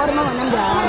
forma, mananggal.